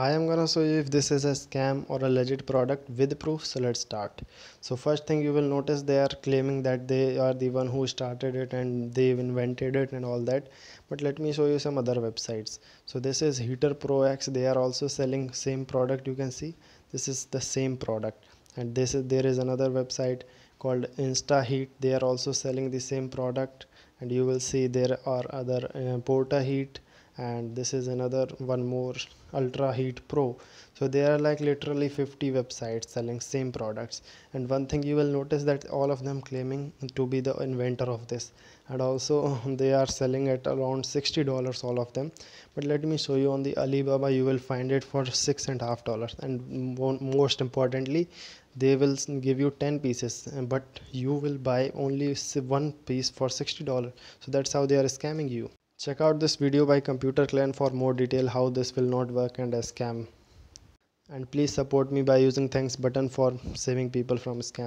I am gonna show you if this is a scam or a legit product with proof so let's start. So first thing you will notice they are claiming that they are the one who started it and they've invented it and all that. But let me show you some other websites. So this is heater pro x. They are also selling same product you can see. This is the same product. And this is there is another website called insta heat they are also selling the same product. And you will see there are other uh, porta heat and this is another one more ultra heat pro. So there are like literally 50 websites selling same products. And one thing you will notice that all of them claiming to be the inventor of this. And also they are selling at around 60 dollars all of them. But let me show you on the alibaba you will find it for six and a half dollars. And most importantly they will give you 10 pieces but you will buy only one piece for 60 dollars. So that's how they are scamming you Check out this video by Computer Clan for more detail how this will not work and a scam. And please support me by using thanks button for saving people from scam.